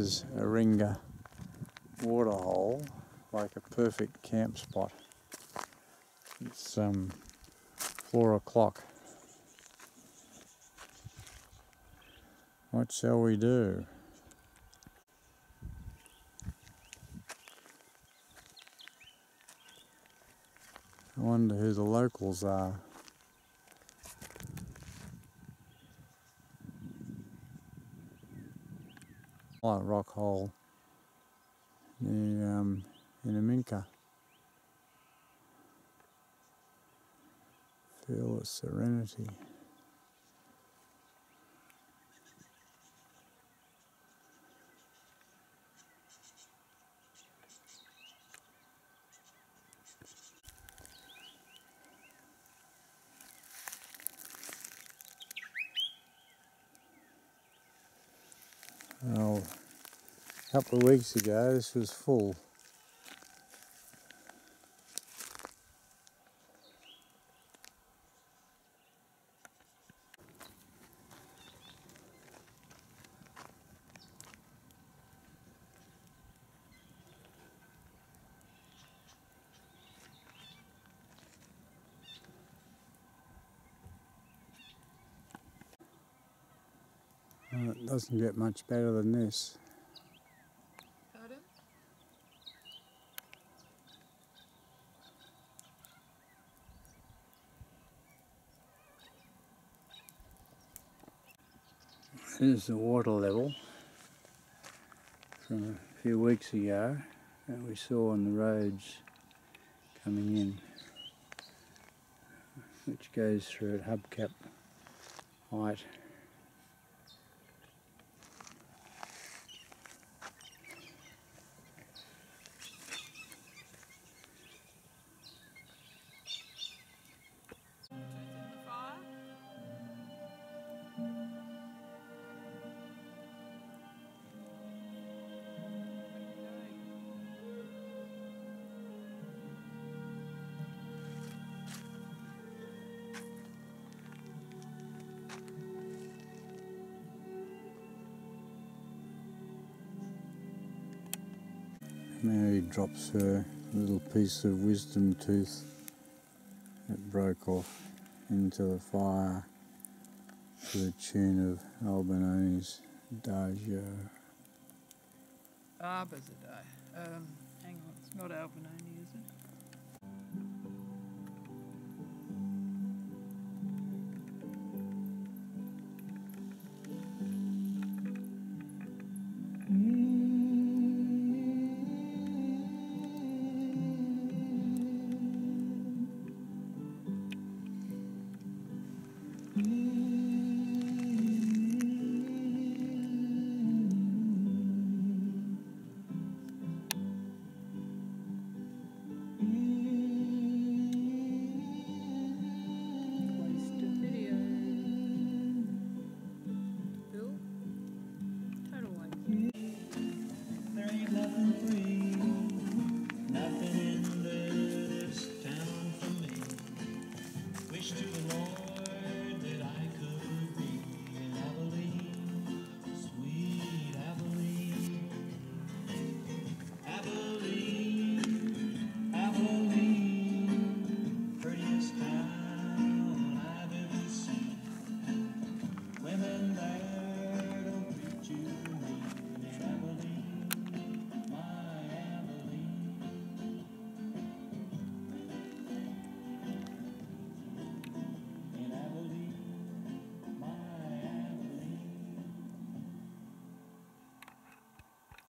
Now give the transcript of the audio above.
is Eringa waterhole, like a perfect camp spot. It's um, four o'clock. What shall we do? I wonder who the locals are. Like rock hole near um, in Abminga. Feel the serenity. Oh, a couple of weeks ago this was full. Well, it doesn't get much better than this. Pardon? Here's the water level from a few weeks ago that we saw on the roads coming in, which goes through at hubcap height. Mary drops her little piece of wisdom tooth that broke off into the fire to the tune of Albinoni's Adagio. Ah, Bazadai. Um, hang on, it's not Albinoni?